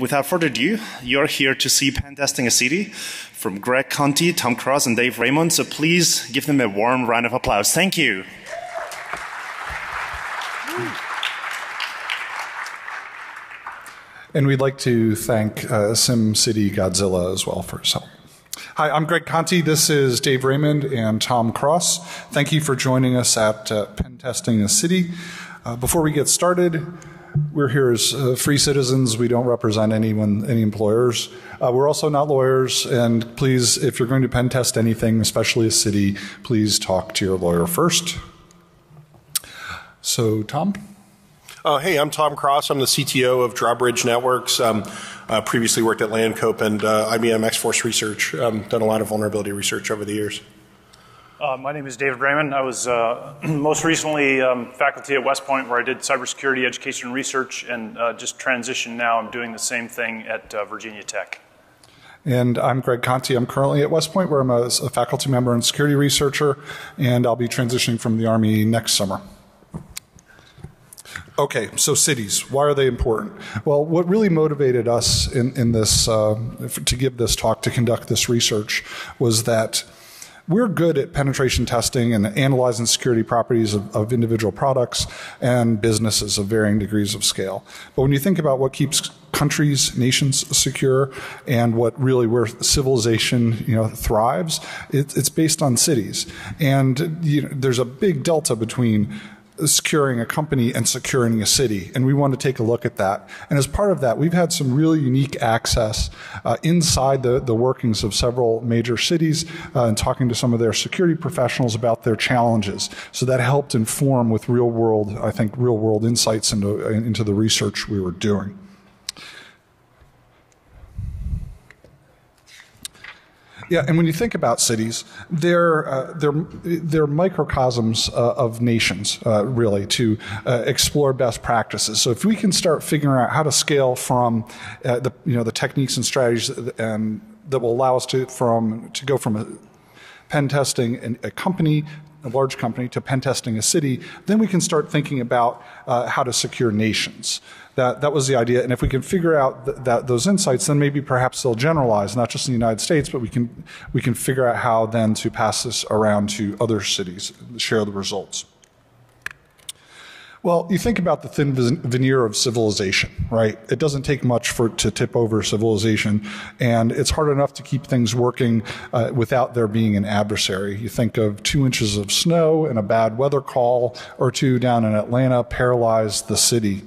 without further ado, you're here to see Pen Testing a City from Greg Conti, Tom Cross, and Dave Raymond. So please give them a warm round of applause. Thank you. And we'd like to thank uh, SimCity Godzilla as well for his help. Hi, I'm Greg Conti. This is Dave Raymond and Tom Cross. Thank you for joining us at uh, Pen Testing a City. Uh, before we get started, we're here as uh, free citizens. We don't represent anyone, any employers. Uh, we're also not lawyers. And please, if you're going to pen test anything, especially a city, please talk to your lawyer first. So, Tom? Uh, hey, I'm Tom Cross. I'm the CTO of Drawbridge Networks. Um, uh, previously worked at Lancope and uh, IBM X-Force Research. Um, done a lot of vulnerability research over the years. Uh, my name is David Raymond. I was uh, most recently um, faculty at West Point where I did cybersecurity education and research and uh, just transitioned now. I'm doing the same thing at uh, Virginia Tech. And I'm Greg Conti. I'm currently at West Point where I'm a, a faculty member and security researcher, and I'll be transitioning from the Army next summer. Okay, so cities, why are they important? Well, what really motivated us in, in this, uh, to give this talk, to conduct this research, was that we're good at penetration testing and analyzing security properties of, of, individual products and businesses of varying degrees of scale. But when you think about what keeps countries, nations secure, and what really where civilization you know thrives, it, it's based on cities. And you know, there's a big delta between securing a company and securing a city. And we want to take a look at that. And as part of that, we've had some really unique access uh, inside the, the workings of several major cities uh, and talking to some of their security professionals about their challenges. So that helped inform with real world, I think, real world insights into, into the research we were doing. Yeah, and when you think about cities, they're uh, they're they're microcosms uh, of nations, uh, really, to uh, explore best practices. So if we can start figuring out how to scale from uh, the you know the techniques and strategies and that will allow us to from to go from a pen testing a company a large company to pen testing a city, then we can start thinking about uh, how to secure nations. That, that was the idea. And if we can figure out th- that, those insights, then maybe perhaps they'll generalize, not just in the United States, but we can, we can figure out how then to pass this around to other cities, share the results. Well, you think about the thin veneer of civilization, right? It doesn't take much for to tip over civilization, and it's hard enough to keep things working uh, without there being an adversary. You think of two inches of snow and a bad weather call or two down in Atlanta paralyzed the city.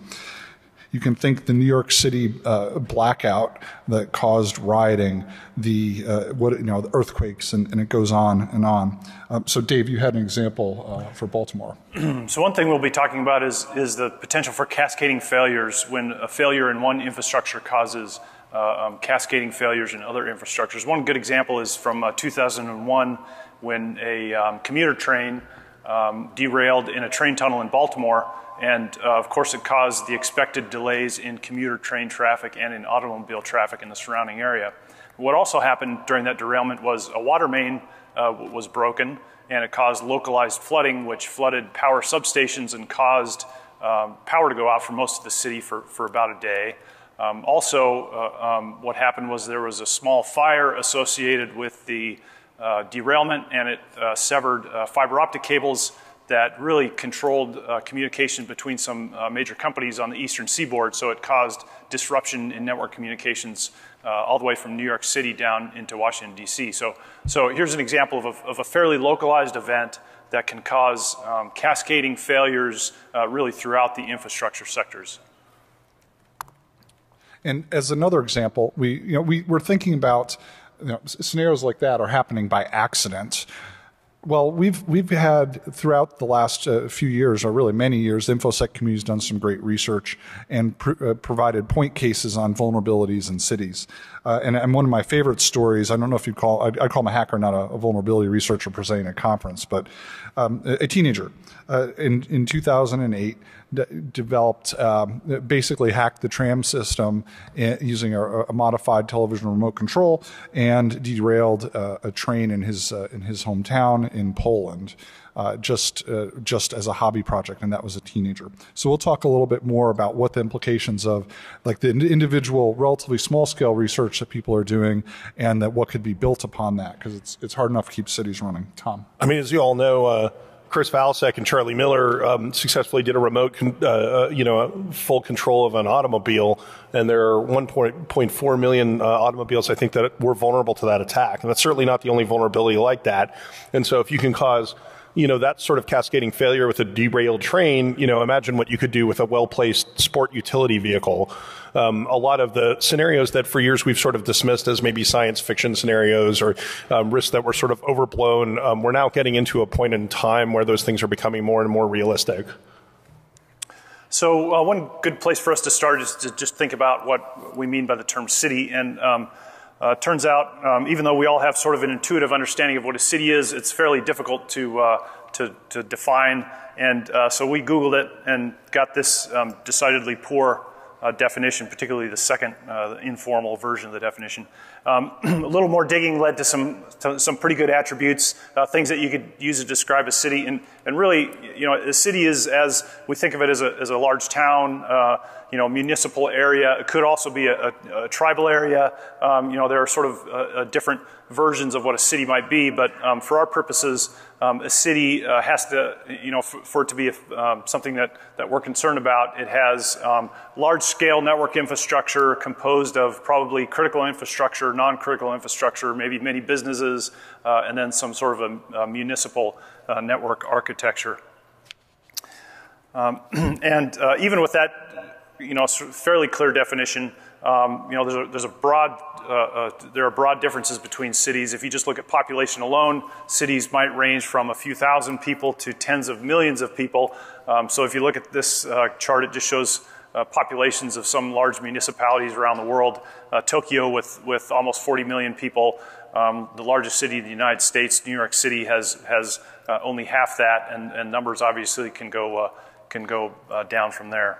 You can think the New York City uh, blackout that caused rioting, the uh, what you know, the earthquakes, and, and, it goes on and on. Um, so, Dave, you had an example uh, for Baltimore. so, one thing we'll be talking about is is the potential for cascading failures when a failure in one infrastructure causes uh, um, cascading failures in other infrastructures. One good example is from uh, 2001 when a um, commuter train um, derailed in a train tunnel in Baltimore. And uh, of course, it caused the expected delays in commuter train traffic and in automobile traffic in the surrounding area. What also happened during that derailment was a water main uh, was broken and it caused localized flooding, which flooded power substations and caused um, power to go out for most of the city for, for about a day. Um, also, uh, um, what happened was there was a small fire associated with the uh, derailment and it uh, severed uh, fiber optic cables that really controlled uh, communication between some uh, major companies on the eastern seaboard. So it caused disruption in network communications uh, all the way from New York City down into Washington, D.C. So, so here's an example of a, of a fairly localized event that can cause um, cascading failures uh, really throughout the infrastructure sectors. And as another example, we, you know, we, we're thinking about you know, scenarios like that are happening by accident. Well, we've we've had throughout the last uh, few years, or really many years, the infosec community has done some great research and pr- uh, provided point cases on vulnerabilities in cities. Uh, and, and, one of my favorite stories, I don't know if you'd call, I'd, I'd call him a hacker, not a, a, vulnerability researcher presenting a conference, but um, a, a, teenager uh, in in 2008 developed, um, basically hacked the tram system using a, a, modified television remote control and derailed uh, a train in his uh, in his hometown in Poland uh, just uh, just as a hobby project, and that was a teenager. So we'll talk a little bit more about what the implications of like the individual, relatively small scale research that people are doing, and that what could be built upon that because it's it's hard enough to keep cities running. Tom, I mean, as you all know. Uh Chris Valasek and Charlie Miller um, successfully did a remote, uh, uh you know, full control of an automobile, and there are 1.4 million uh, automobiles, I think, that were vulnerable to that attack. And that's certainly not the only vulnerability like that. And so, if you can cause you know, that sort of cascading failure with a derailed train, you know, imagine what you could do with a well-placed sport utility vehicle. Um, a lot of the scenarios that for years we've sort of dismissed as maybe science fiction scenarios or um, risks that were sort of overblown, um, we're now getting into a point in time where those things are becoming more and more realistic. So uh, one good place for us to start is to just think about what we mean by the term city. And um, uh, turns out, um, even though we all have sort of an intuitive understanding of what a city is, it's fairly difficult to, uh, to, to, define. And uh, so we Googled it and got this um, decidedly poor uh, definition, particularly the second uh, informal version of the definition. Um, a little more digging led to some, to some pretty good attributes, uh, things that you could use to describe a city. And, and really, you know, a city is as we think of it as a, as a large town, uh, you know, municipal area. It could also be a, a, a tribal area. Um, you know, there are sort of uh, uh, different versions of what a city might be, but um, for our purposes, um, a city uh, has to, you know, for, it to be a, um, something that, that we're concerned about, it has um, large scale network infrastructure composed of probably critical infrastructure, non critical infrastructure, maybe many businesses, uh, and then some sort of a, a municipal uh, network architecture. Um, and uh, even with that, you know, fairly clear definition, um, you know, there's a, there's a broad, uh, uh, there are broad differences between cities. If you just look at population alone, cities might range from a few thousand people to tens of millions of people. Um, so if you look at this uh, chart, it just shows uh, populations of some large municipalities around the world. Uh, Tokyo, with, with almost 40 million people, um, the largest city in the United States, New York City, has, has uh, only half that, and, and numbers obviously can go, can go down from there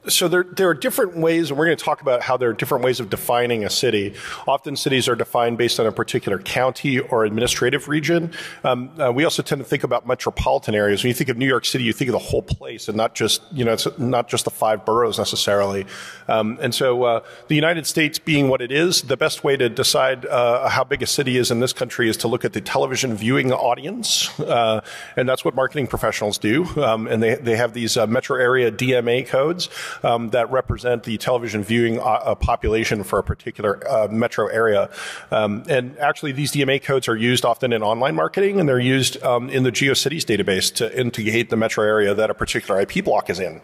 so there, there are different ways, and we're going to talk about how there are different ways of defining a city. Often cities are defined based on a particular county or administrative region. Um, uh, we also tend to think about metropolitan areas. When you think of New York City, you think of the whole place and not just, you know, it's not just the five boroughs necessarily. Um, and so uh, the United States being what it is, the best way to decide uh, how big a city is in this country is to look at the television viewing audience. Uh, and that's what marketing professionals do. Um, and they, they have these uh, metro area DMA codes um, that represent the television viewing uh, uh, population for a particular uh, metro area. Um, and actually, these DMA codes are used often in online marketing, and they're used um, in the GeoCities database to indicate the metro area that a particular IP block is in.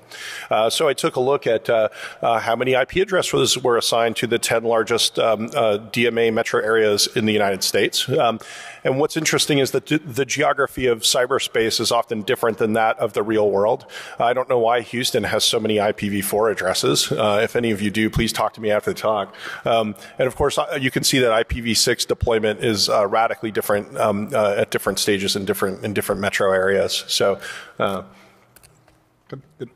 Uh, so I took a look at uh, uh, how many IP addresses were assigned to the 10 largest um, DMA metro areas in the United States. Um, and what's interesting is that the geography of cyberspace is often different than that of the real world. I don't know why Houston has so many IPv4 addresses. Uh, if any of you do, please talk to me after the talk. Um, and of course, uh, you can see that IPv6 deployment is uh, radically different um, uh, at different stages in different in different metro areas. So. Uh, good, good.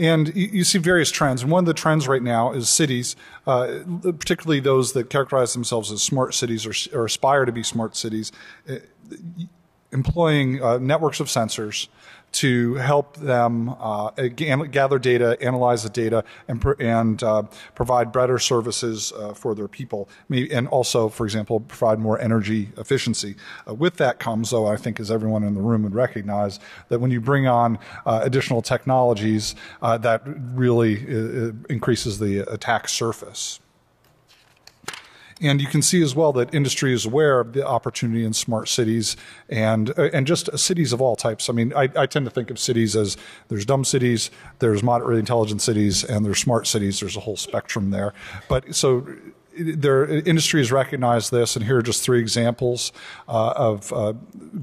And you, see various trends. And one of the trends right now is cities, uh, particularly those that characterize themselves as smart cities or, or aspire to be smart cities, uh, employing uh, networks of sensors to help them uh, gather data, analyze the data, and, and uh, provide better services uh, for their people. And also, for example, provide more energy efficiency. Uh, with that comes, though, I think as everyone in the room would recognize, that when you bring on uh, additional technologies, uh, that really increases the attack surface. And you can see as well that industry is aware of the opportunity in smart cities and uh, and just cities of all types. I mean, I, I tend to think of cities as there's dumb cities, there's moderately intelligent cities, and there's smart cities. There's a whole spectrum there. But so their industry has recognized this, and here are just three examples uh, of uh,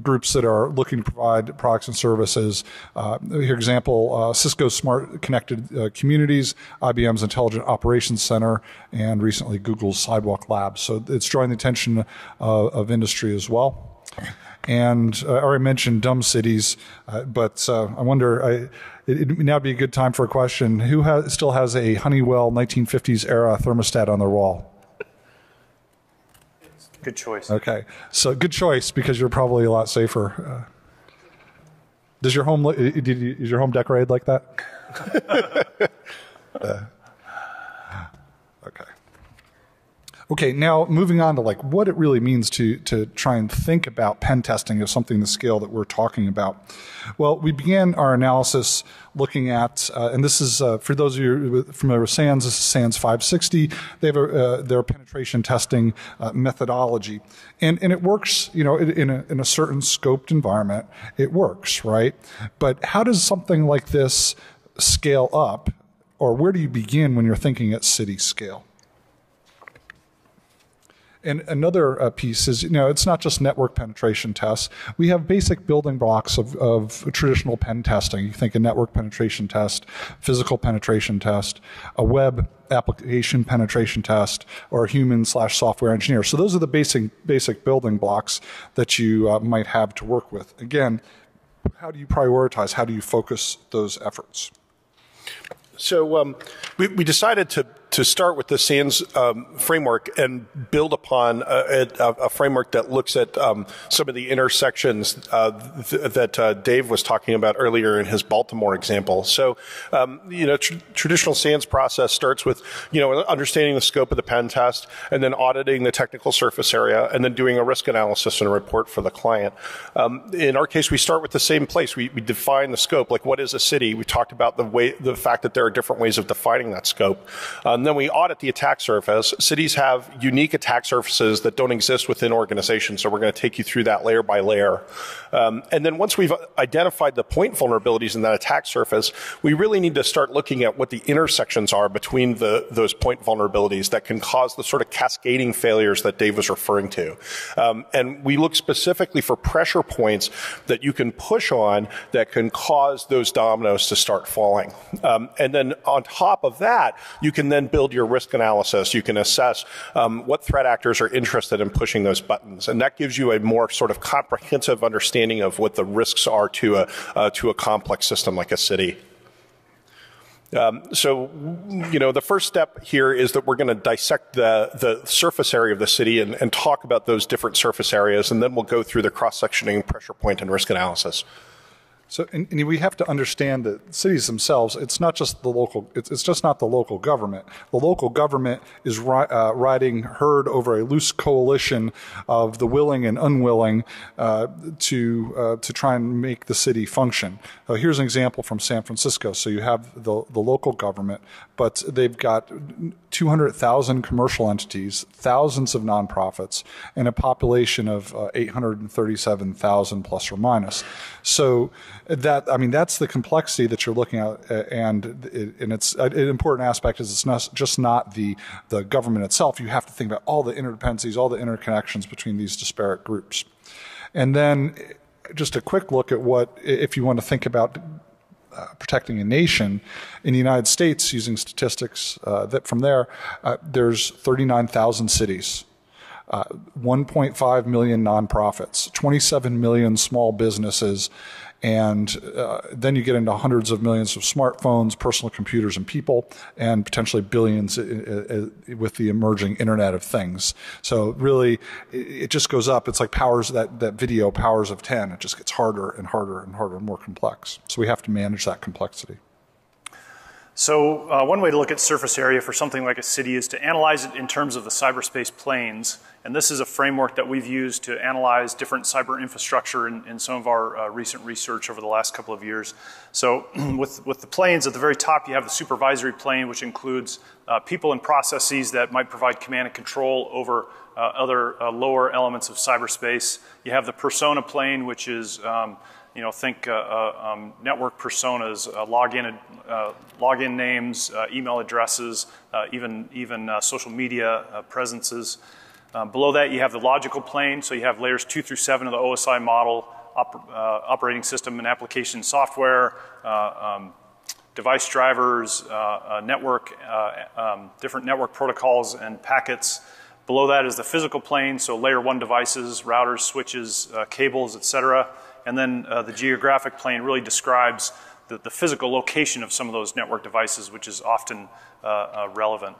groups that are looking to provide products and services. Uh, here, example: uh, Cisco Smart Connected uh, Communities, IBM's Intelligent Operations Center, and recently Google's Sidewalk Labs. So it's drawing the attention uh, of industry as well. And I already mentioned dumb cities, but I wonder, I, it, would now be a good time for a question. Who has, still has a Honeywell 1950s era thermostat on their wall? Good choice. Okay. So good choice because you're probably a lot safer. Uh, does your home, is your home decorated like that? uh, okay. Okay, now moving on to like what it really means to to try and think about pen testing of something the scale that we're talking about. Well, we began our analysis looking at, uh, and this is uh, for those of you familiar with SANS. This is SANS 560. They have a, uh, their penetration testing uh, methodology, and and it works. You know, in a in a certain scoped environment, it works, right? But how does something like this scale up, or where do you begin when you're thinking at city scale? And another uh, piece is, you know, it's not just network penetration tests. We have basic building blocks of, of traditional pen testing. You think a network penetration test, physical penetration test, a web application penetration test, or a human slash software engineer. So those are the basic basic building blocks that you uh, might have to work with. Again, how do you prioritize? How do you focus those efforts? So um, we, we decided to to start with the SANS um, framework and build upon a, a, a framework that looks at um, some of the intersections uh, th- that uh, Dave was talking about earlier in his Baltimore example. So, um, you know, tr- traditional SANS process starts with, you know, understanding the scope of the pen test and then auditing the technical surface area and then doing a risk analysis and a report for the client. Um, in our case, we start with the same place. We, we define the scope, like what is a city? We talked about the way, the fact that there are different ways of defining that scope. Um, then we audit the attack surface. Cities have unique attack surfaces that don't exist within organizations, so we're going to take you through that layer by layer. Um, and then once we've identified the point vulnerabilities in that attack surface, we really need to start looking at what the intersections are between the, those point vulnerabilities that can cause the sort of cascading failures that Dave was referring to. Um, and we look specifically for pressure points that you can push on that can cause those dominoes to start falling. Um, and then on top of that, you can then build your risk analysis. You can assess um, what threat actors are interested in pushing those buttons. And that gives you a more sort of comprehensive understanding of what the risks are to a, uh, to a complex system like a city. Um, so, you know, the first step here is that we're going to dissect the, the surface area of the city and, and talk about those different surface areas, and then we'll go through the cross-sectioning, pressure point, and risk analysis. So, and, and, we have to understand that cities themselves, it's not just the local, it's, it's just not the local government. The local government is ri- uh, riding herd over a loose coalition of the willing and unwilling uh, to uh, to try and make the city function. Uh, here's an example from San Francisco. So you have the the local government, but they've got 200,000 commercial entities, thousands of nonprofits, and a population of uh, 837,000 plus or minus. So that I mean that's the complexity that you're looking at, uh, and and it's uh, an important aspect is it's not just not the the government itself. You have to think about all the interdependencies, all the interconnections between these disparate groups, and then just a quick look at what if you want to think about uh, protecting a nation in the United States using statistics uh, that from there uh, there's 39,000 cities uh, 1.5 million nonprofits, 27 million small businesses, and uh, then you get into hundreds of millions of smartphones, personal computers, and people, and potentially billions uh, uh, with the emerging Internet of Things. So really, it just goes up. It's like powers that that video powers of ten. It just gets harder and harder and harder and more complex. So we have to manage that complexity. So uh, one way to look at surface area for something like a city is to analyze it in terms of the cyberspace planes. And this is a framework that we've used to analyze different cyber infrastructure in, in some of our uh, recent research over the last couple of years. So with, with the planes, at the very top you have the supervisory plane, which includes uh, people and processes that might provide command and control over uh, other uh, lower elements of cyberspace. You have the persona plane, which is um, you know, think uh, uh, um, network personas, uh, login, uh, login names, uh, email addresses, uh, even, even social media presences. below that, you have the logical plane. So you have layers two through seven of the OSI model, op operating system and application software, um, device drivers, network, um, different network protocols and packets. Below that is the physical plane, so layer one devices, routers, switches, uh, cables, etc. And then uh, the geographic plane really describes the, the, physical location of some of those network devices, which is often uh, uh relevant.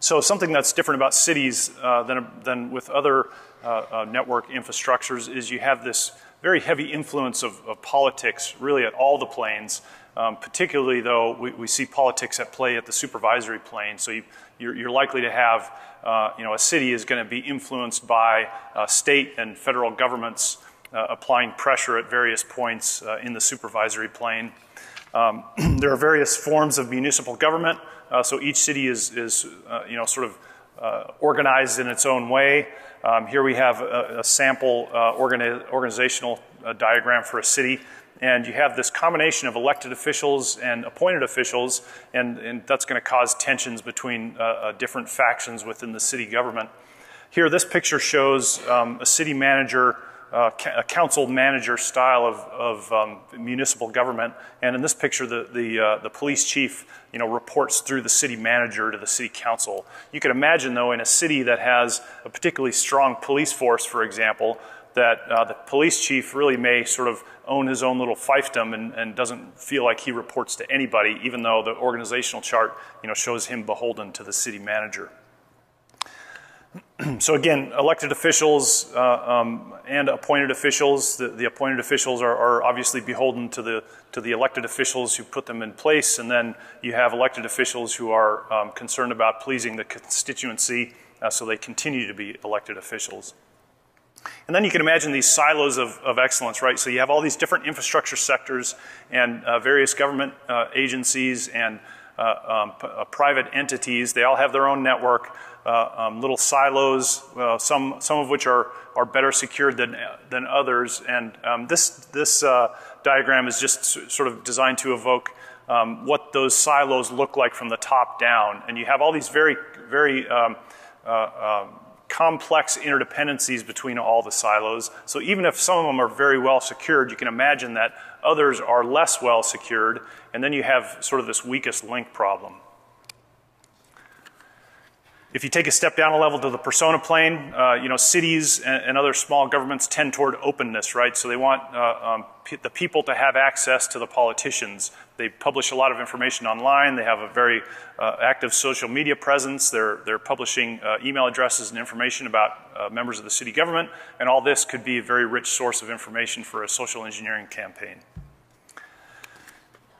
So something that's different about cities uh, than, than with other uh, network infrastructures is you have this very heavy influence of, of politics really at all the planes. Um, particularly, though, we, we, see politics at play at the supervisory plane. So you, are likely to have, uh, you know, a city is going to be influenced by uh, state and federal governments applying pressure at various points uh, in the supervisory plane. Um, there are various forms of municipal government. Uh, so each city is, is uh, you know, sort of organized in its own way. Um, here we have a, a sample uh, organi organizational uh, diagram for a city. And you have this combination of elected officials and appointed officials, and, and that's going to cause tensions between uh, uh, different factions within the city government. Here, this picture shows um, a city manager uh, a council manager style of, of um, municipal government. And in this picture, the, the, uh, the police chief you know, reports through the city manager to the city council. You can imagine, though, in a city that has a particularly strong police force, for example, that uh, the police chief really may sort of own his own little fiefdom and, and, doesn't feel like he reports to anybody, even though the organizational chart you know, shows him beholden to the city manager. so again, elected officials uh, um, and appointed officials. The, the appointed officials are, are, obviously beholden to the to the elected officials who put them in place, and then you have elected officials who are um, concerned about pleasing the constituency, uh, so they continue to be elected officials. And then you can imagine these silos of, of excellence, right? So you have all these different infrastructure sectors and uh, various government uh, agencies and uh, um, uh, private entities. They all have their own network um, little silos, uh, some, some of which are, are better secured than, than others. And um, this, this uh, diagram is just sort of designed to evoke um, what those silos look like from the top down. And you have all these very, very um, uh, um, complex interdependencies between all the silos. So even if some of them are very well secured, you can imagine that others are less well secured. And then you have sort of this weakest link problem. If you take a step down a level to the persona plane, uh, you know, cities and, and, other small governments tend toward openness, right? So they want uh, um, the people to have access to the politicians. They publish a lot of information online. They have a very uh, active social media presence. They're, they're publishing uh, email addresses and information about uh, members of the city government. And all this could be a very rich source of information for a social engineering campaign.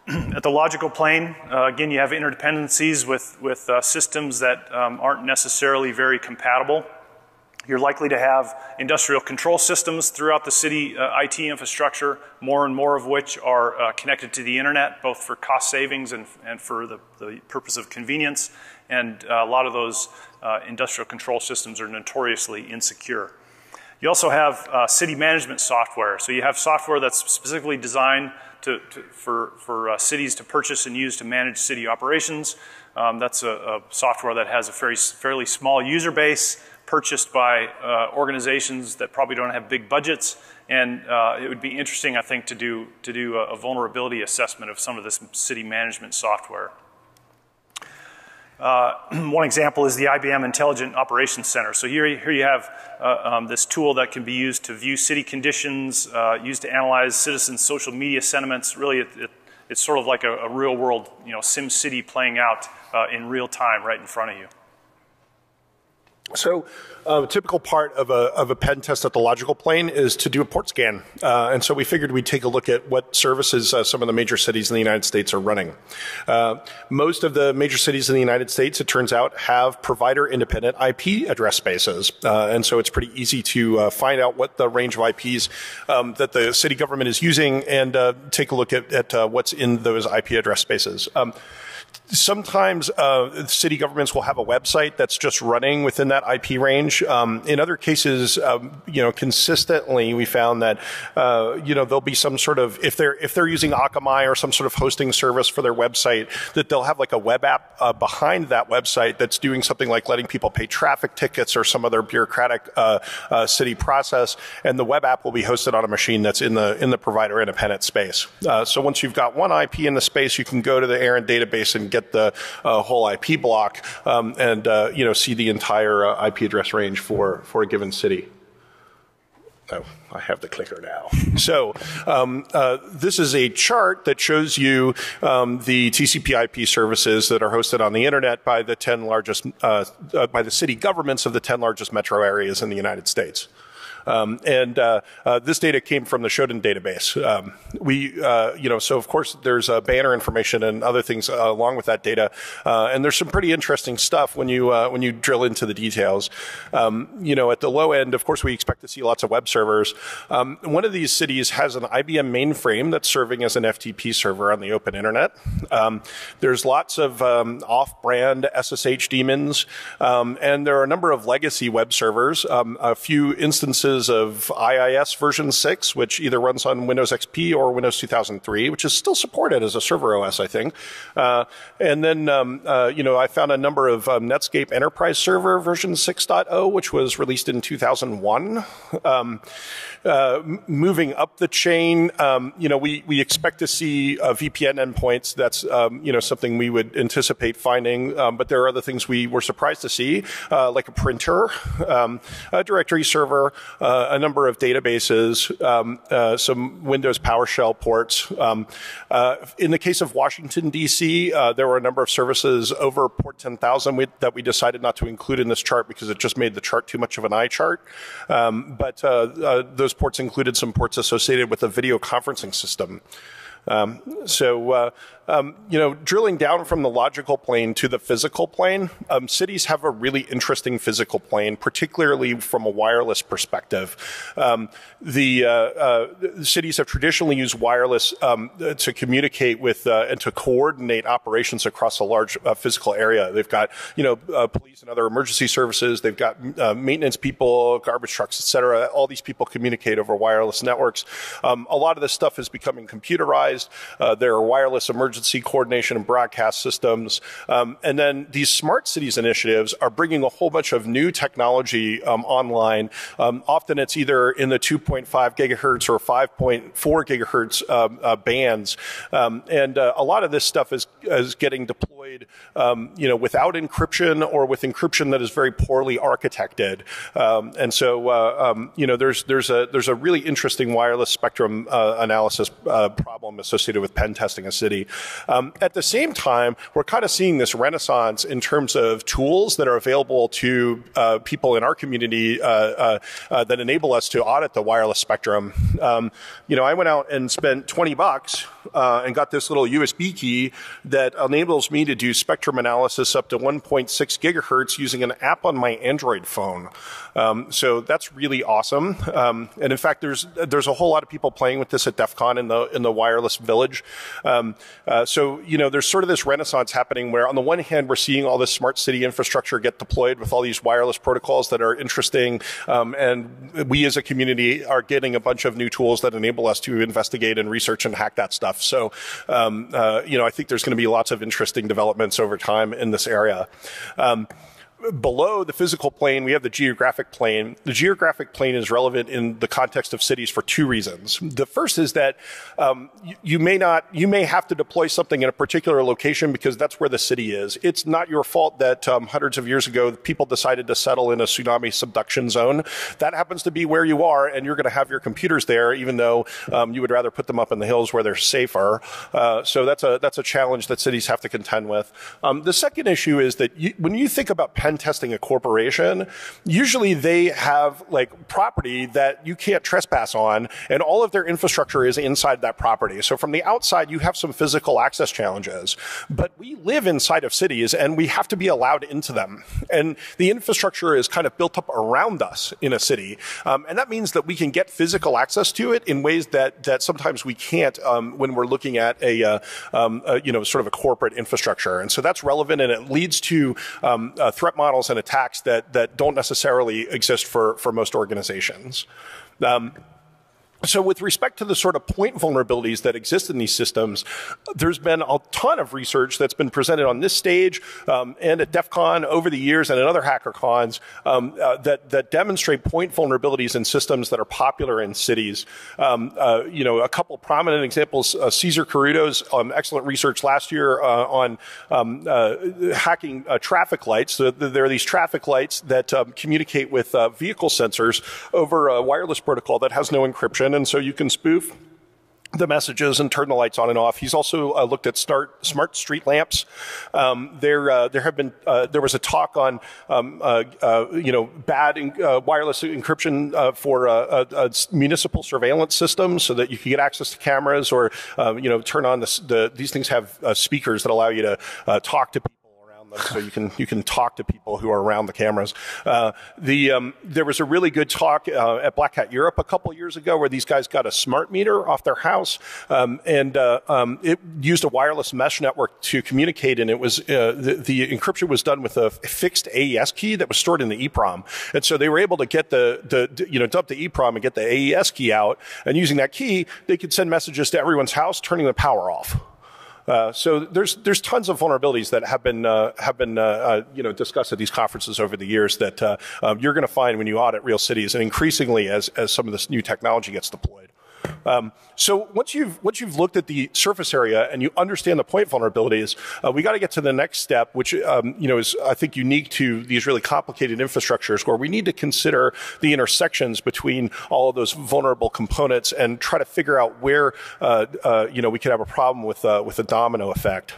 At the logical plane, uh, again, you have interdependencies with, with uh, systems that um, aren't necessarily very compatible. You're likely to have industrial control systems throughout the city uh, IT infrastructure, more and more of which are uh, connected to the internet, both for cost savings and, and for the, the purpose of convenience. And uh, a lot of those uh, industrial control systems are notoriously insecure. You also have city management software. So you have software that's specifically designed to, to, for, for uh, cities to purchase and use to manage city operations. Um, that's a, a, software that has a very, fairly small user base, purchased by uh, organizations that probably don't have big budgets. And uh, it would be interesting, I think, to do, to do a, a vulnerability assessment of some of this city management software. Uh, one example is the IBM Intelligent Operations Center. So here, here you have uh, um, this tool that can be used to view city conditions, uh, used to analyze citizens' social media sentiments. Really, it, it, it's sort of like a, a, real world, you know, Sim City playing out uh, in real time right in front of you. So uh, a typical part of a, of a pen test at the logical plane is to do a port scan. Uh, and so we figured we'd take a look at what services uh, some of the major cities in the United States are running. Uh, most of the major cities in the United States, it turns out, have provider independent IP address spaces. Uh, and so it's pretty easy to uh, find out what the range of IPs um, that the city government is using and take a look at, at what's in those IP address spaces. Um, Sometimes uh, city governments will have a website that's just running within that IP range. Um, in other cases, um, you know, consistently we found that uh, you know there'll be some sort of if they're if they're using Akamai or some sort of hosting service for their website, that they'll have like a web app uh, behind that website that's doing something like letting people pay traffic tickets or some other bureaucratic uh, uh, city process, and the web app will be hosted on a machine that's in the in the provider independent space. Uh, so once you've got one IP in the space, you can go to the ARIN database and and get the uh, whole IP block um, and uh, you know see the entire uh, IP address range for for a given city. Oh, I have the clicker now. So um, uh, this is a chart that shows you um, the TCP/IP services that are hosted on the internet by the 10 largest, uh, uh, by the city governments of the 10 largest metro areas in the United States. Um, and uh, uh, this data came from the Shodan database. Um, we, uh, you know, so of course there's banner information and other things uh, along with that data, uh, and there's some pretty interesting stuff when you uh, when you drill into the details. Um, you know, at the low end, of course, we expect to see lots of web servers. Um, one of these cities has an IBM mainframe that's serving as an FTP server on the open internet. Um, there's lots of um, off-brand SSH daemons, and there are a number of legacy web servers. a few instances instances of IIS version 6, which either runs on Windows XP or Windows 2003, which is still supported as a server OS, I think. Uh, and then, um, uh, you know, I found a number of um, Netscape Enterprise Server version 6.0, which was released in 2001. Um, uh, moving up the chain, um, you know, we, we expect to see VPN endpoints. That's, um, you know, something we would anticipate finding. Um, but there are other things we were surprised to see, uh, like a printer, a directory server, uh, a number of databases, um, uh, some Windows PowerShell ports. Um, in the case of Washington, D.C., there were a number of services over port 10,000 that we decided not to include in this chart because it just made the chart too much of an eye chart. but those ports included some ports associated with a video conferencing system. Um, so, uh, um, you know, drilling down from the logical plane to the physical plane, um, cities have a really interesting physical plane, particularly from a wireless perspective. Um, the, uh, uh, cities have traditionally used wireless um, to communicate with uh, and to coordinate operations across a large uh, physical area. They've got, you know, police and other emergency services. They've got maintenance people, garbage trucks, et cetera. All these people communicate over wireless networks. Um, a lot of this stuff is becoming computerized uh, there are wireless emergency coordination and broadcast systems. Um, and then these smart cities initiatives are bringing a whole bunch of new technology um, online. Um, often it's either in the 2.5 gigahertz or 5.4 gigahertz um, uh, bands. Um, and uh, a lot of this stuff is, is getting deployed, um, you know, without encryption or with encryption that is very poorly architected. and so, uh, you know, there's, there's a, there's a really interesting wireless spectrum uh, analysis uh, problem associated with pen testing a city. Um, at the same time, we're kind of seeing this renaissance in terms of tools that are available to uh, people in our community uh, uh, that enable us to audit the wireless spectrum. Um, you know, I went out and spent 20 bucks and got this little USB key that enables me to do spectrum analysis up to 1.6 gigahertz using an app on my Android phone. Um, so that's really awesome. Um, and in fact, there's there's a whole lot of people playing with this at DEF CON in the in the wireless village. Um, uh, so you know, there's sort of this renaissance happening where, on the one hand, we're seeing all this smart city infrastructure get deployed with all these wireless protocols that are interesting, um, and we as a community are getting a bunch of new tools that enable us to investigate and research and hack that stuff. So um, uh, you know, I think there's going to be lots of interesting developments over time in this area. Um, below the physical plane, we have the geographic plane. The geographic plane is relevant in the context of cities for two reasons. The first is that um, you, you, may not, you may have to deploy something in a particular location because that's where the city is. It's not your fault that um, hundreds of years ago people decided to settle in a tsunami subduction zone. That happens to be where you are, and you're going to have your computers there, even though um, you would rather put them up in the hills where they're safer. Uh, so that's a that's a challenge that cities have to contend with. Um, the second issue is that you, when you think about testing a corporation, usually they have like property that you can't trespass on and all of their infrastructure is inside that property. So from the outside, you have some physical access challenges, but we live inside of cities and we have to be allowed into them. And the infrastructure is kind of built up around us in a city. Um, and that means that we can get physical access to it in ways that, that sometimes we can't um, when we're looking at a, uh, um, a, you know, sort of a corporate infrastructure. And so that's relevant and it leads to um, uh, threat models and attacks that, that don't necessarily exist for, for most organizations. Um, So, with respect to the sort of point vulnerabilities that exist in these systems, there's been a ton of research that's been presented on this stage um, and at DEF CON over the years and at other HackerCons um, uh, that, that demonstrate point vulnerabilities in systems that are popular in cities. Um, uh, you know, a couple prominent examples, uh, Cesar um, excellent research last year uh, on um, uh, hacking uh, traffic lights. So there are these traffic lights that um, communicate with vehicle sensors over a wireless protocol that has no encryption and so you can spoof the messages and turn the lights on and off. He's also uh, looked at start, smart street lamps. Um, there, uh, there have been uh, there was a talk on um, uh, uh, you know bad in, uh, wireless encryption for municipal surveillance systems, so that you can get access to cameras or you know turn on the, the these things have speakers that allow you to talk to people so you can you can talk to people who are around the cameras. Uh, the um, there was a really good talk uh, at Black Hat Europe a couple years ago where these guys got a smart meter off their house um, and uh, um, it used a wireless mesh network to communicate, and it was uh, the, the, encryption was done with a fixed AES key that was stored in the EEPROM, and so they were able to get the the you know dump the EEPROM and get the AES key out, and using that key they could send messages to everyone's house, turning the power off. Uh, so there's there's tons of vulnerabilities that have been uh, have been uh, uh you know discussed at these conferences over the years that uh, you're going to find when you audit real cities, and increasingly as as some of this new technology gets deployed. Um, so once you've once you've looked at the surface area and you understand the point vulnerabilities, uh, we got to get to the next step, which um, you know is I think unique to these really complicated infrastructures, where we need to consider the intersections between all of those vulnerable components and try to figure out where uh, uh, you know we could have a problem with uh, with a domino effect.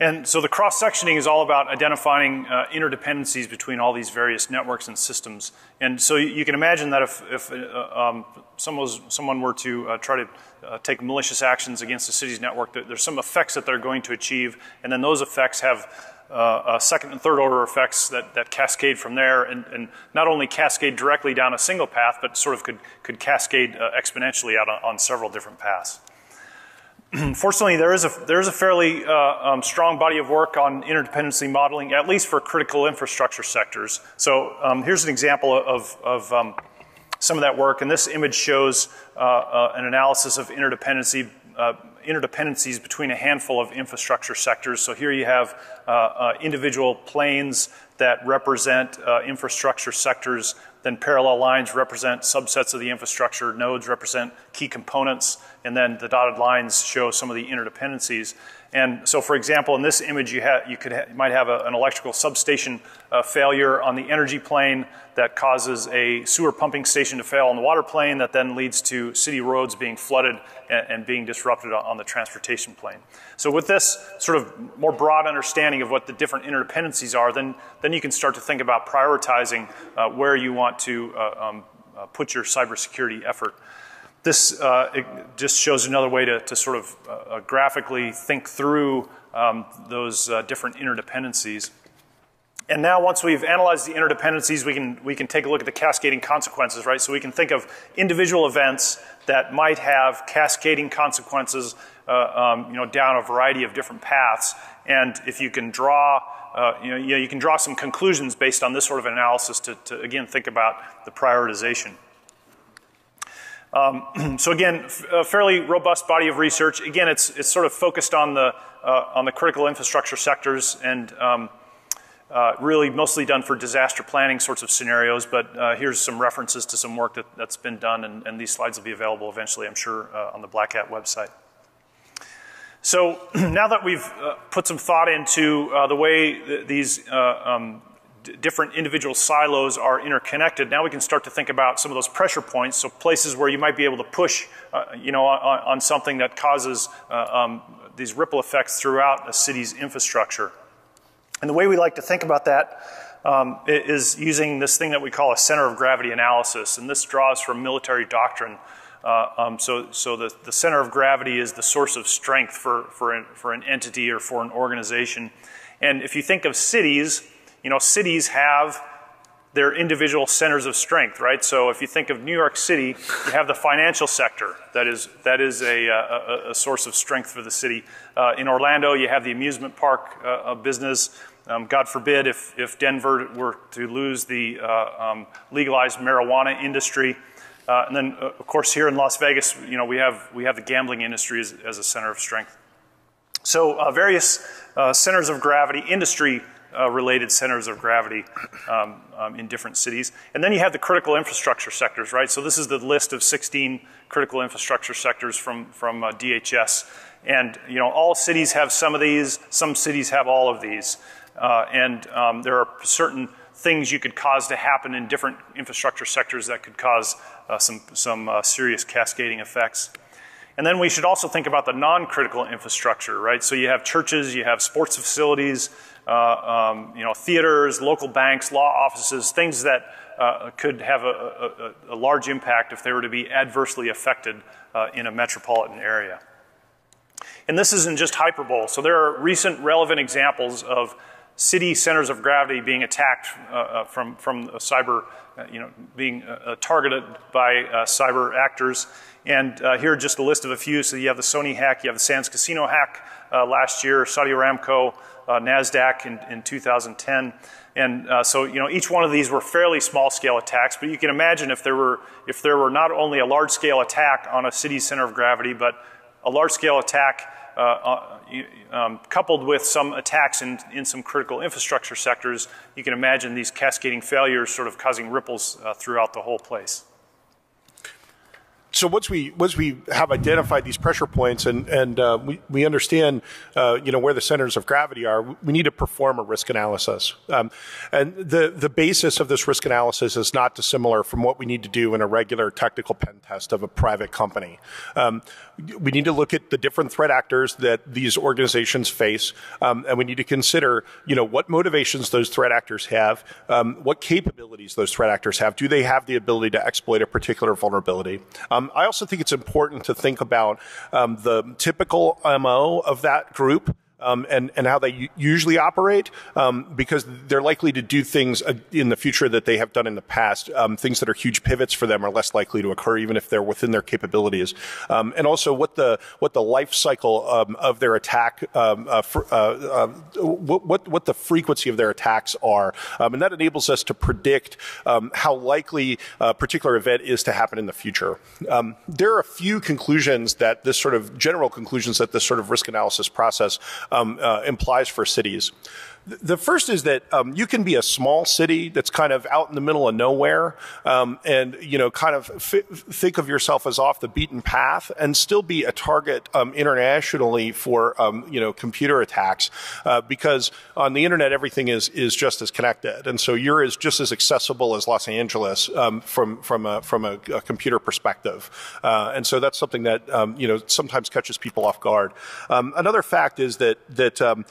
And so the cross sectioning is all about identifying uh, interdependencies between all these various networks and systems. And so you, can imagine that if, if uh, um, someone, was, someone, were to uh, try to uh, take malicious actions against the city's network, there's some effects that they're going to achieve, and then those effects have uh, second and third order effects that, that cascade from there, and, and, not only cascade directly down a single path, but sort of could, could cascade uh, exponentially out on, on several different paths. Fortunately, there is a, there is a fairly uh, um, strong body of work on interdependency modeling, at least for critical infrastructure sectors. So um, here's an example of, of um, some of that work, and this image shows uh, uh, an analysis of interdependency, uh, interdependencies between a handful of infrastructure sectors. So here you have uh, uh, individual planes that represent infrastructure sectors then parallel lines represent subsets of the infrastructure. Nodes represent key components. And then the dotted lines show some of the interdependencies. And so, for example, in this image, you, you could ha might have a, an electrical substation uh, failure on the energy plane that causes a sewer pumping station to fail on the water plane that then leads to city roads being flooded and, and being disrupted on, on, the transportation plane. So with this sort of more broad understanding of what the different interdependencies are, then, then you can start to think about prioritizing uh, where you want to uh, um, uh, put your cybersecurity effort. This uh, just shows another way to, to sort of uh, graphically think through um, those uh, different interdependencies. And now once we've analyzed the interdependencies, we can, we can take a look at the cascading consequences, right? So we can think of individual events that might have cascading consequences, uh, um, you know, down a variety of different paths. And if you can draw, uh, you, know, you, know, you can draw some conclusions based on this sort of analysis to, to again, think about the prioritization. Um, so again, a fairly robust body of research. Again, it's, it's sort of focused on the, uh, on the critical infrastructure sectors and um, uh, really mostly done for disaster planning sorts of scenarios, but uh, here's some references to some work that, that's been done, and, and these slides will be available eventually, I'm sure, uh, on the Black Hat website. So now that we've uh, put some thought into uh, the way th these um, different individual silos are interconnected, now we can start to think about some of those pressure points, so places where you might be able to push, uh, you know, on, on, something that causes uh, um, these ripple effects throughout a city's infrastructure. And the way we like to think about that um, is using this thing that we call a center of gravity analysis, and this draws from military doctrine. Uh, um, so, so the, the center of gravity is the source of strength for, for, an, for an entity or for an organization. And if you think of cities, you know, cities have their individual centers of strength, right? So if you think of New York City, you have the financial sector that is that is a, a, a source of strength for the city. Uh, in Orlando, you have the amusement park uh, business. Um, God forbid if if Denver were to lose the uh, um, legalized marijuana industry, Uh, and then, uh, of course, here in Las Vegas, you know, we have, we have the gambling industry as, as a center of strength. So uh, various centers of gravity, industry uh, related centers of gravity um, um, in different cities. And then you have the critical infrastructure sectors, right? So this is the list of 16 critical infrastructure sectors from, from uh, DHS. And, you know, all cities have some of these, some cities have all of these. Uh, and um, there are certain things you could cause to happen in different infrastructure sectors that could cause uh, some, some uh, serious cascading effects. And then we should also think about the non-critical infrastructure, right? So you have churches, you have sports facilities, uh, um, you know, theaters, local banks, law offices, things that uh, could have a, a, a, large impact if they were to be adversely affected uh, in a metropolitan area. And this isn't just hyperbole. So there are recent relevant examples of city centers of gravity being attacked uh, uh, from, from cyber, uh, you know, being targeted by cyber actors. And here just a list of a few. So you have the Sony hack, you have the Sands Casino hack last year, Saudi Aramco, uh, NASDAQ in, in 2010. And uh, so, you know, each one of these were fairly small scale attacks, but you can imagine if there were, if there were not only a large scale attack on a city's center of gravity, but a large scale attack uh, uh um, coupled with some attacks in, in some critical infrastructure sectors, you can imagine these cascading failures sort of causing ripples uh, throughout the whole place so once we once we have identified these pressure points and and uh, we we understand uh, you know where the centers of gravity are, we need to perform a risk analysis. Um, and the the basis of this risk analysis is not dissimilar from what we need to do in a regular technical pen test of a private company. Um, we need to look at the different threat actors that these organizations face, um, and we need to consider you know what motivations those threat actors have, um, what capabilities those threat actors have. Do they have the ability to exploit a particular vulnerability? Um, I also think it's important to think about um, the typical MO of that group um, and, and how they usually operate um, because they're likely to do things uh, in the future that they have done in the past. Um, things that are huge pivots for them are less likely to occur, even if they're within their capabilities. Um, and also what the what the life cycle um, of their attack, um, uh, uh, uh, what, what, what the frequency of their attacks are, and that enables us to predict how likely a particular event is to happen in the future. there are a few conclusions that this sort of general conclusions that this sort of risk analysis process um, uh, implies for cities. The first is that um, you can be a small city that's kind of out in the middle of nowhere, um, and you know, kind of f- think of yourself as off the beaten path, and still be a target um, internationally for um, you know computer attacks, uh, because on the internet everything is is just as connected, and so you're as just as accessible as Los Angeles um, from from a from a, a computer perspective, uh, and so that's something that um, you know sometimes catches people off guard. another fact is that that um,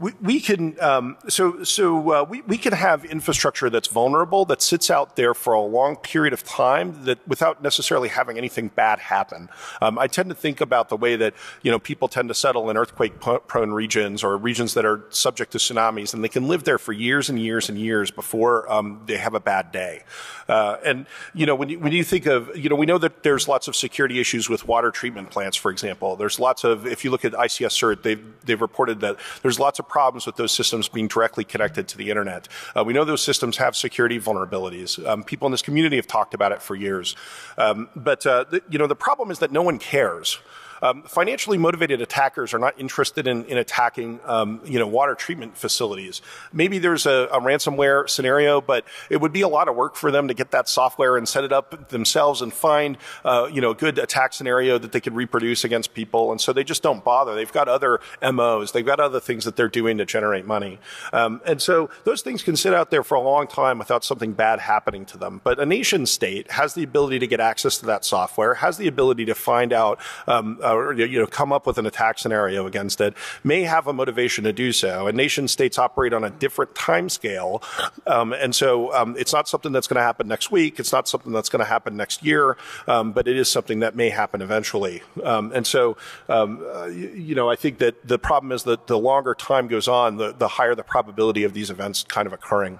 we, can um, so so uh, we, we can have infrastructure that's vulnerable that sits out there for a long period of time that without necessarily having anything bad happen. Um, I tend to think about the way that you know people tend to settle in earthquake prone regions or regions that are subject to tsunamis, and they can live there for years and years and years before um, they have a bad day. Uh, and you know when you, when you think of you know we know that there's lots of security issues with water treatment plants, for example. There's lots of if you look at ICS CERT, they've they've reported that there's lots of problems with those systems being directly connected to the internet. Uh, we know those systems have security vulnerabilities. Um, people in this community have talked about it for years. Um, but, uh, the, you know, the problem is that no one cares. Um, financially motivated attackers are not interested in, in attacking, um, you know, water treatment facilities. Maybe there's a, a, ransomware scenario, but it would be a lot of work for them to get that software and set it up themselves and find, uh, you know, a good attack scenario that they could reproduce against people. And so they just don't bother. They've got other MOs. They've got other things that they're doing to generate money. Um, and so those things can sit out there for a long time without something bad happening to them. But a nation state has the ability to get access to that software, has the ability to find out um, or you know come up with an attack scenario against it may have a motivation to do so. And nation states operate on a different time scale, um, and so um, it's not something that's going to happen next week. It's not something that's going to happen next year, um, but it is something that may happen eventually. Um, and so um, uh, you, know I think that the problem is that the longer time goes on, the, the higher the probability of these events kind of occurring.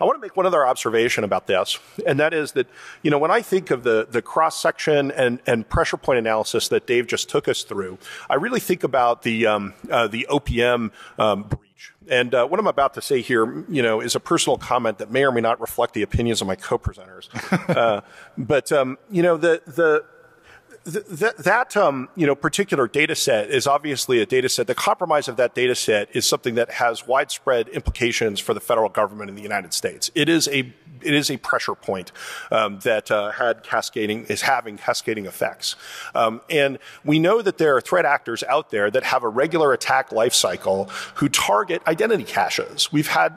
I want to make one other observation about this, and that is that, you know, when I think of the, the cross section and, and pressure point analysis that Dave just took us through, I really think about the, um, uh, the OPM um, breach. And uh, what I'm about to say here, you know, is a personal comment that may or may not reflect the opinions of my co-presenters. uh, but um, you know, the the that, that um, you know particular data set is obviously a data set. The compromise of that data set is something that has widespread implications for the federal government in the United States. It is a it is a pressure point um, that uh, had cascading is having cascading effects, um, and we know that there are threat actors out there that have a regular attack life cycle who target identity caches. We've had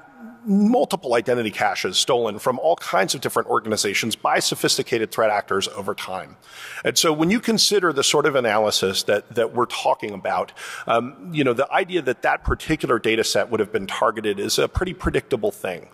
multiple identity caches stolen from all kinds of different organizations by sophisticated threat actors over time. And so when you consider the sort of analysis that, that we're talking about, um, you know, the idea that that particular data set would have been targeted is a pretty predictable thing.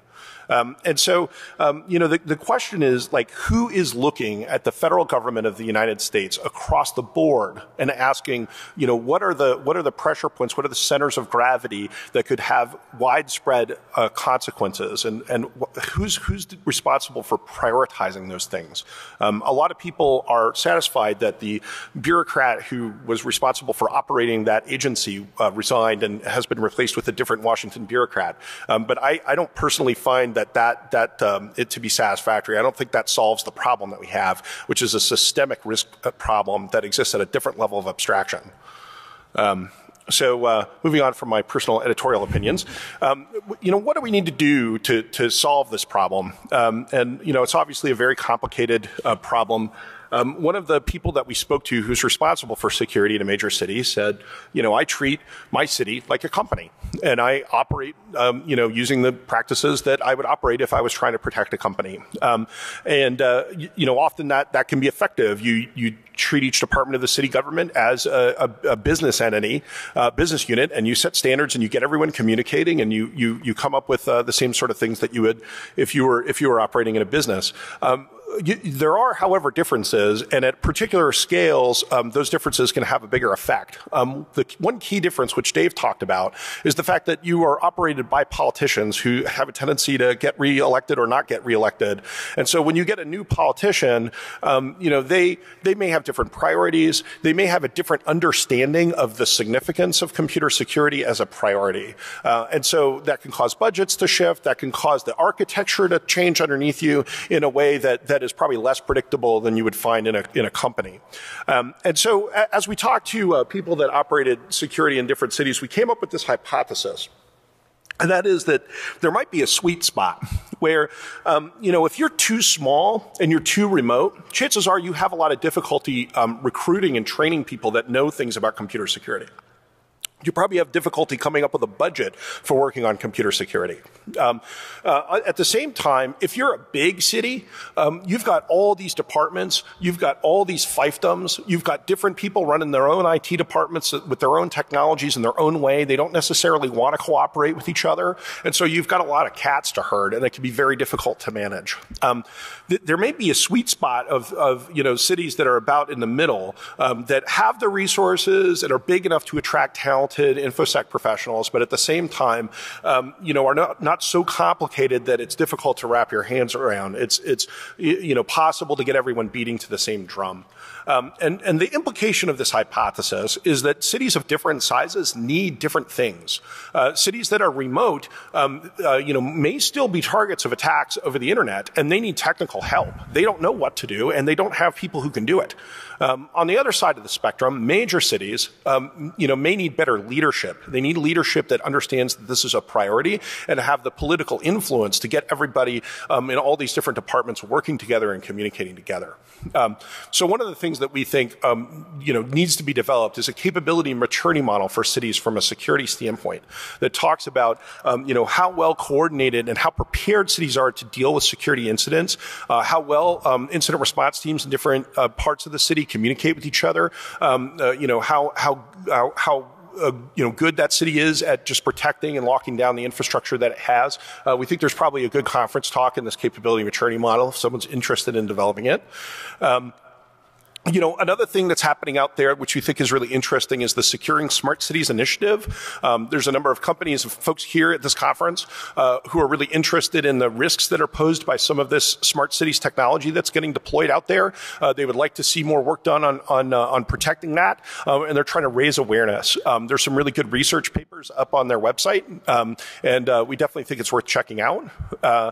Um, and so, um, you know, the, the question is like, who is looking at the federal government of the United States across the board and asking, you know, what are the what are the pressure points? What are the centers of gravity that could have widespread uh, consequences? And and who's who's responsible for prioritizing those things? Um, a lot of people are satisfied that the bureaucrat who was responsible for operating that agency uh, resigned and has been replaced with a different Washington bureaucrat. Um, but I, I don't personally find that that that um, it to be satisfactory. I don't think that solves the problem that we have, which is a systemic risk uh, problem that exists at a different level of abstraction. Um, so, uh, moving on from my personal editorial opinions, um, you know, what do we need to do to to solve this problem? Um, and you know, it's obviously a very complicated uh, problem. Um, one of the people that we spoke to who's responsible for security in a major city said, you know, I treat my city like a company and I operate, um, you know, using the practices that I would operate if I was trying to protect a company. Um, and, uh, you, you, know, often that, that can be effective. You, you treat each department of the city government as a, a, a business entity, uh, business unit, and you set standards and you get everyone communicating and you, you, you come up with uh, the same sort of things that you would if you were, if you were operating in a business. Um, you, there are, however, differences, and at particular scales, um, those differences can have a bigger effect. Um, the one key difference, which Dave talked about, is the fact that you are operated by politicians who have a tendency to get reelected or not get reelected. And so, when you get a new politician, um, you know they they may have different priorities. They may have a different understanding of the significance of computer security as a priority, uh, and so that can cause budgets to shift. That can cause the architecture to change underneath you in a way that that is probably less predictable than you would find in a, in a company. Um, and so as we talked to uh, people that operated security in different cities, we came up with this hypothesis. And that is that there might be a sweet spot where, um, you know, if you're too small and you're too remote, chances are you have a lot of difficulty um, recruiting and training people that know things about computer security you probably have difficulty coming up with a budget for working on computer security. Um, uh, at the same time, if you're a big city, um, you've got all these departments, you've got all these fiefdoms, you've got different people running their own IT departments with their own technologies in their own way. They don't necessarily want to cooperate with each other, and so you've got a lot of cats to herd, and it can be very difficult to manage. Um, th- there may be a sweet spot of, of, you know cities that are about in the middle um, that have the resources and are big enough to attract talent talented infosec professionals, but at the same time, um, you know, are not, not so complicated that it's difficult to wrap your hands around. It's, it's, you know, possible to get everyone beating to the same drum. Um, and, and the implication of this hypothesis is that cities of different sizes need different things. Uh, cities that are remote, um, uh, you know, may still be targets of attacks over the internet, and they need technical help. They don't know what to do, and they don't have people who can do it. Um, on the other side of the spectrum, major cities, um, you know, may need better leadership. They need leadership that understands that this is a priority and have the political influence to get everybody um, in all these different departments working together and communicating together. Um, so one of the things that we think, um, you know, needs to be developed is a capability maturity model for cities from a security standpoint that talks about, um, you know, how well coordinated and how prepared cities are to deal with security incidents, uh, how well incident response teams in different uh, parts of the city communicate with each other, um, uh, you know, how, how, how, how uh, you know, good that city is at just protecting and locking down the infrastructure that it has. Uh, we think there's probably a good conference talk in this capability maturity model if someone's interested in developing it. Um, you know, another thing that's happening out there, which we think is really interesting, is the Securing Smart Cities Initiative. Um, there's a number of companies, and folks here at this conference, uh, who are really interested in the risks that are posed by some of this smart cities technology that's getting deployed out there. Uh, they would like to see more work done on on, uh, on protecting that, uh, and they're trying to raise awareness. Um, there's some really good research papers up on their website, um, and uh, we definitely think it's worth checking out. Uh,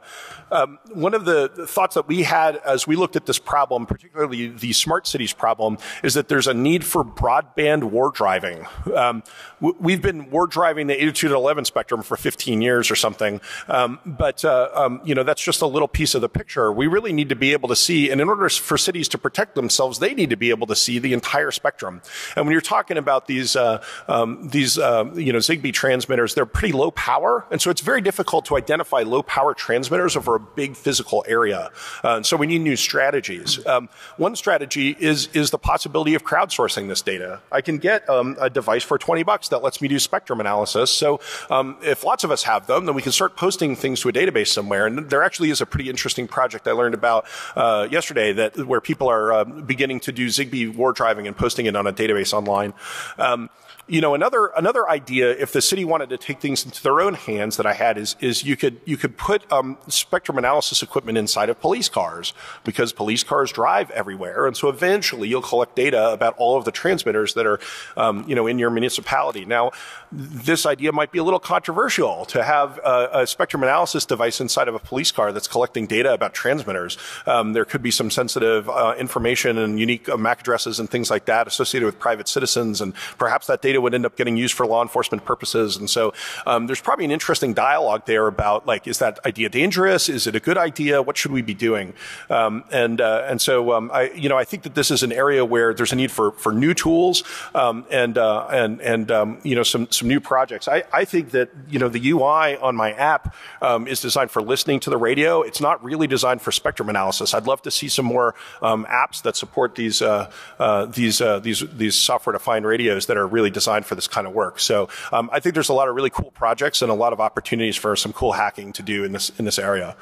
um, one of the thoughts that we had as we looked at this problem, particularly the smart city problem is that there's a need for broadband war driving. Um, we've been war driving the 802.11 spectrum for 15 years or something, um, but uh, um, you know that's just a little piece of the picture. We really need to be able to see, and in order for cities to protect themselves, they need to be able to see the entire spectrum. And when you're talking about these uh, um, these uh, you know Zigbee transmitters, they're pretty low power, and so it's very difficult to identify low power transmitters over a big physical area. Uh, so we need new strategies. Um, one strategy is is, is the possibility of crowdsourcing this data. I can get um, a device for 20 bucks that lets me do spectrum analysis. So um, if lots of us have them, then we can start posting things to a database somewhere. And there actually is a pretty interesting project I learned about uh, yesterday that where people are uh, beginning to do Zigbee war driving and posting it on a database online. Um, you know, another another idea, if the city wanted to take things into their own hands, that I had is is you could you could put um, spectrum analysis equipment inside of police cars because police cars drive everywhere, and so eventually you'll collect data about all of the transmitters that are, um, you know, in your municipality. Now, this idea might be a little controversial to have a, a, spectrum analysis device inside of a police car that's collecting data about transmitters. Um, there could be some sensitive uh, information and unique uh, MAC addresses and things like that associated with private citizens, and perhaps that data would end up getting used for law enforcement purposes. And so um, there's probably an interesting dialogue there about like, is that idea dangerous? Is it a good idea? What should we be doing? Um, and uh, and so um, I you know I think that this is an area where there's a need for for new tools um, and uh, and and um, you know some, some new projects. I, I think that you know the UI on my app um, is designed for listening to the radio. It's not really designed for spectrum analysis. I'd love to see some more apps that support these uh, uh, these uh, these these software-defined radios that are really designed for this kind of work. So um, I think there's a lot of really cool projects and a lot of opportunities for some cool hacking to do in this in this area.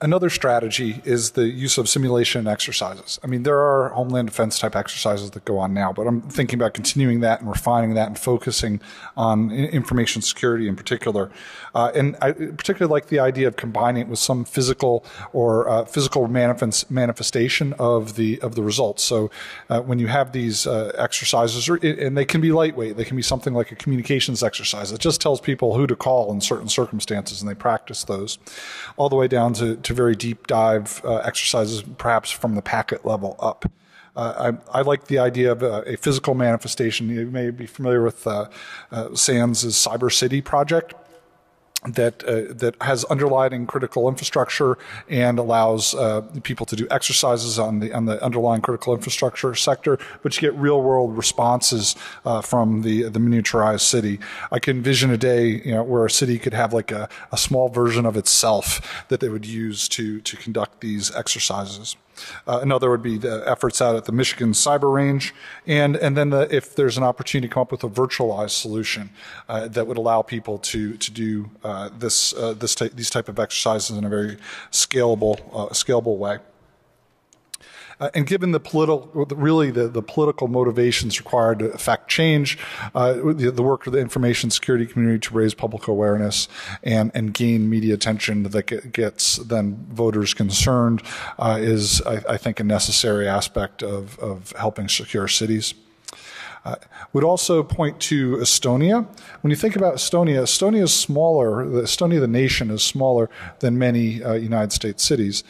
Another strategy is the use of simulation exercises. I mean, there are homeland defense type exercises that go on now, but I'm thinking about continuing that and refining that and focusing on information security in particular. Uh, and I particularly like the idea of combining it with some physical or uh, physical manifest, manifestation of the of the results. So uh, when you have these uh, exercises, and they can be lightweight, they can be something like a communications exercise. It just tells people who to call in certain circumstances, and they practice those, all the way down to, to very deep dive uh, exercises, perhaps from the packet level up. Uh, I, I, like the idea of a, physical manifestation. You may be familiar with uh, uh, SANS' Cyber City project that uh, that has underlying critical infrastructure and allows uh, people to do exercises on the on the underlying critical infrastructure sector, but you get real world responses uh, from the the miniaturized city. I can envision a day you know where a city could have like a, a small version of itself that they would use to to conduct these exercises. Uh, another would be the efforts out at the Michigan Cyber Range, and and then the, if there's an opportunity to come up with a virtualized solution uh, that would allow people to to do uh, this uh, this these type of exercises in a very scalable uh, scalable way. Uh, and given the political, really the, the political motivations required to affect change, uh, the, the, work of the information security community to raise public awareness and, and gain media attention that gets then voters concerned uh, is, I, I, think, a necessary aspect of, of helping secure cities. Uh, would also point to Estonia. When you think about Estonia, Estonia is smaller. The Estonia, the nation, is smaller than many uh, United States cities,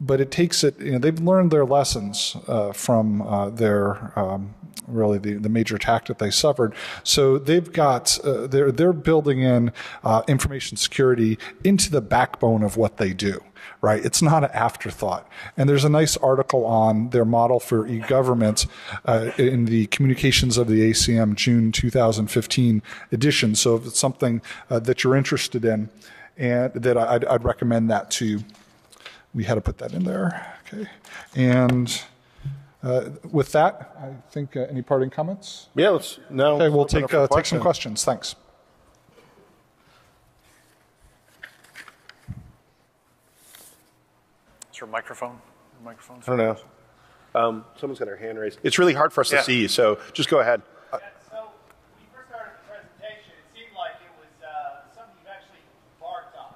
but it takes it, you know, they've learned their lessons uh, from uh, their um, really the, the major attack that they suffered. So they've got, uh, they're, they're building in uh, information security into the backbone of what they do. Right, it's not an afterthought. And there's a nice article on their model for e-government uh, in the Communications of the ACM June 2015 edition. So if it's something uh, that you're interested in, and that I'd, I'd recommend that to we had to put that in there. Okay. And uh, with that, I think uh, any parting comments? Yeah, let's now. Okay, we'll take, uh, take some questions. Thanks. Is there a microphone? Microphones. I don't know. Um, someone's got their hand raised. It's really hard for us Yeah. to see, you, so just go ahead. Yeah, so when you first started the presentation, it seemed like it was uh, something you've actually embarked on.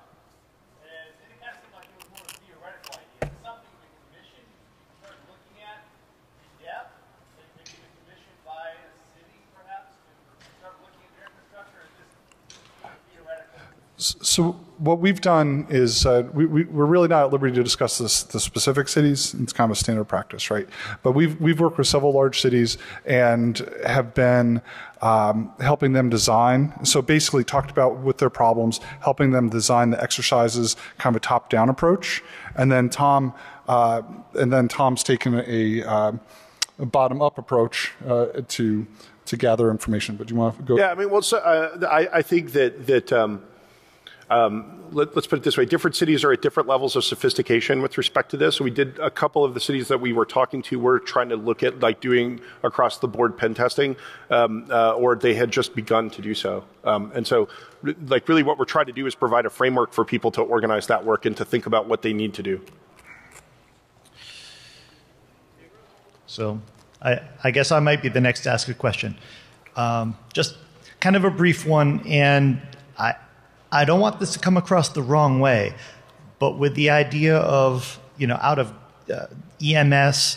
And it kind of seemed like it was more of a theoretical idea. Is it something the commission started looking at in depth? That maybe been commissioned by a city, perhaps, to start looking at their infrastructure? Or is this theoretical? So what we've done is uh, we, we, we're really not at liberty to discuss this, the specific cities. It's kind of a standard practice, right? But we've we've worked with several large cities and have been um, helping them design. So basically, talked about with their problems, helping them design the exercises, kind of a top-down approach. And then Tom, uh, and then Tom's taken a, uh, a bottom-up approach uh, to to gather information. But do you want to go? Yeah, I mean, well, so, uh, I, I think that that um, um, let, us put it this way: different cities are at different levels of sophistication with respect to this. We did a couple of the cities that we were talking to were trying to look at like doing across the board pen testing, um, uh, or they had just begun to do so. Um, and so, like, really, what we're trying to do is provide a framework for people to organize that work and to think about what they need to do. So I, I guess I might be the next to ask a question. Um, just kind of a brief one, and I, I don't want this to come across the wrong way, but with the idea of, you know, out of uh, EMS,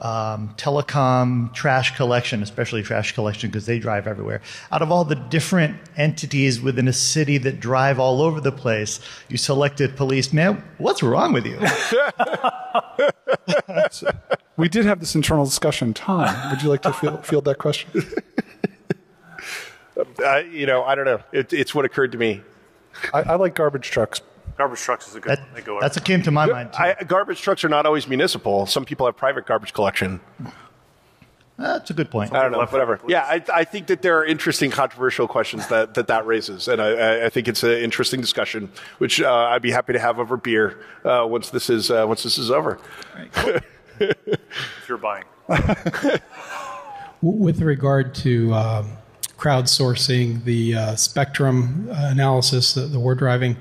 um, telecom, trash collection, especially trash collection because they drive everywhere. Out of all the different entities within a city that drive all over the place, you selected police. Man, what's wrong with you? We did have this internal discussion. Tom, would you like to field, field that question? Uh, you know, I don't know. It, it's what occurred to me. I, I like garbage trucks. Garbage trucks is a good. That, they go that's what came to my mind. Too. I, garbage trucks are not always municipal. Some people have private garbage collection. That's a good point. I don't know, left whatever. Yeah, I, I think that there are interesting, controversial questions that that, that raises, and I- I, I think it's an interesting discussion, which uh, I'd be happy to have over beer uh, once this is uh, once this is over. if you're buying. With regard to um, crowdsourcing the uh, spectrum uh, analysis, the, the war driving,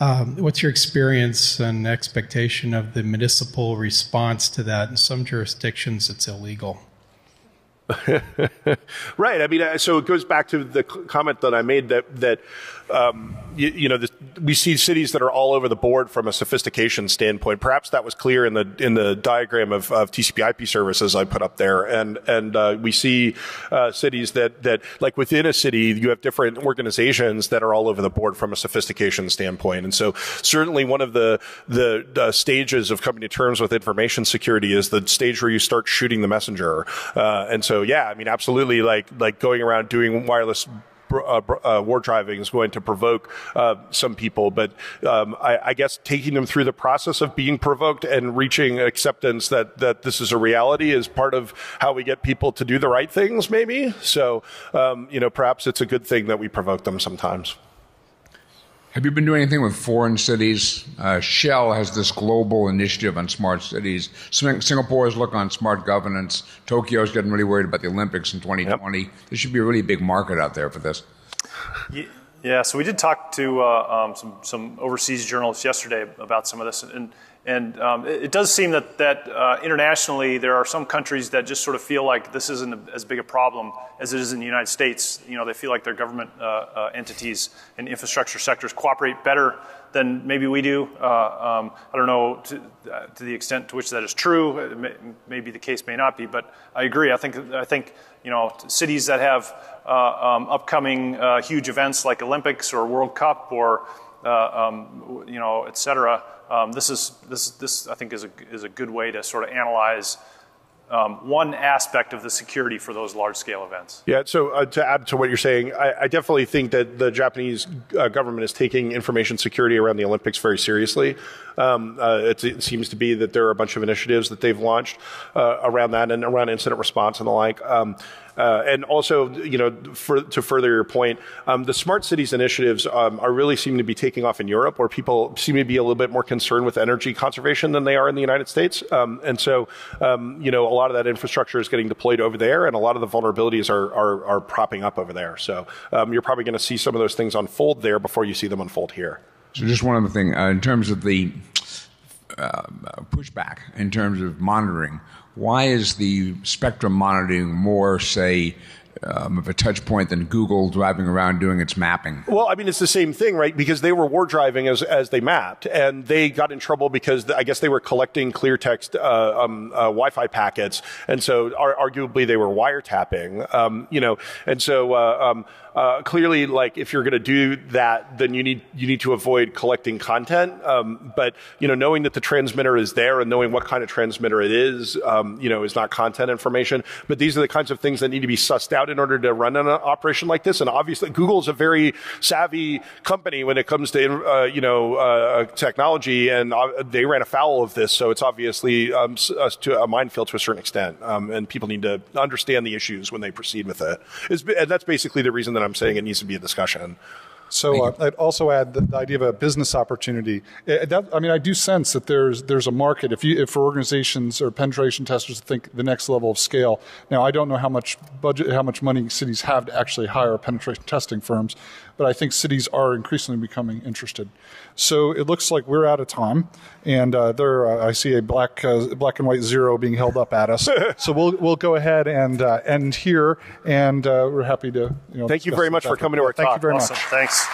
um, what's your experience and expectation of the municipal response to that? In some jurisdictions, it's illegal. Right. I mean, uh, so it goes back to the comment that I made that that um, you, you know this, we see cities that are all over the board from a sophistication standpoint. Perhaps that was clear in the in the diagram of, of TCP/IP services I put up there, and and uh, we see uh, cities that that like within a city you have different organizations that are all over the board from a sophistication standpoint. And so certainly one of the the stages of coming to terms with information security is the stage where you start shooting the messenger. Uh, and so yeah, I mean absolutely like like going around doing wireless uh, uh, war driving is going to provoke uh, some people, but um, I, I guess taking them through the process of being provoked and reaching acceptance that that this is a reality is part of how we get people to do the right things. Maybe so. Um, you know, perhaps it's a good thing that we provoke them sometimes. Have you been doing anything with foreign cities? Uh, Shell has this global initiative on smart cities. Sing- Singapore's look on smart governance. Tokyo's getting really worried about the Olympics in 2020. There should be a really big market out there for this. Yeah, so we did talk to uh, um, some, some overseas journalists yesterday about some of this, and, and um, it, it does seem that, that uh, internationally there are some countries that just sort of feel like this isn't as big a problem as it is in the United States. You know, they feel like their government uh, uh, entities and infrastructure sectors cooperate better than maybe we do. Uh, um, I don't know to, uh, to the extent to which that is true. May, maybe the case may not be, but I agree. I think I think you know cities that have uh, um, upcoming huge events like Olympics or World Cup or um, you know et cetera. Um, this is this this I think is a is a good way to sort of analyze. Um, one aspect of the security for those large scale events. Yeah, so uh, to add to what you're saying, I, I definitely think that the Japanese uh, government is taking information security around the Olympics very seriously. Um, uh, it, it, seems to be that there are a bunch of initiatives that they've launched uh, around that and around incident response and the like. Um, uh, and also, you know, for, to further your point, um, the smart cities initiatives um, are really seem to be taking off in Europe, where people seem to be a little bit more concerned with energy conservation than they are in the United States. Um, and so, um, you know, a lot of that infrastructure is getting deployed over there, and a lot of the vulnerabilities are are, are propping up over there. So, um, you're probably going to see some of those things unfold there before you see them unfold here. So, just one other thing uh, in terms of the uh, pushback in terms of monitoring. Why is the spectrum monitoring more, say, um, of a touch point than Google driving around doing its mapping. Well, I mean, it's the same thing, right? Because they were war driving as, as they mapped, and they got in trouble because I guess they were collecting clear text uh, um, uh, Wi-Fi packets, and so ar- arguably they were wiretapping, um, you know, and so. Uh, um, uh, clearly, like if you're going to do that, then you need you need to avoid collecting content. Um, but you know, knowing that the transmitter is there and knowing what kind of transmitter it is, um, you know, is not content information. But these are the kinds of things that need to be sussed out in order to run an operation like this. And obviously, Google is a very savvy company when it comes to uh, you know uh, technology, and uh, they ran afoul of this. So it's obviously um, to a minefield to a certain extent, um, and people need to understand the issues when they proceed with it. It's, and that's basically the reason that I'm saying it needs to be a discussion. So uh, I'd also add the, the, idea of a business opportunity. Uh, that, I mean, I do sense that there's there's a market if you if for organizations or penetration testers to think the next level of scale. Now, I don't know how much budget, how much money cities have to actually hire penetration testing firms, but I think cities are increasingly becoming interested. So it looks like we're out of time, and uh, there uh, I see a black uh, black and white zero being held up at us. so we'll we'll go ahead and uh, end here, and we're happy to. You know, Thank you very much for coming to our Thank talk. you very awesome. much. Thanks.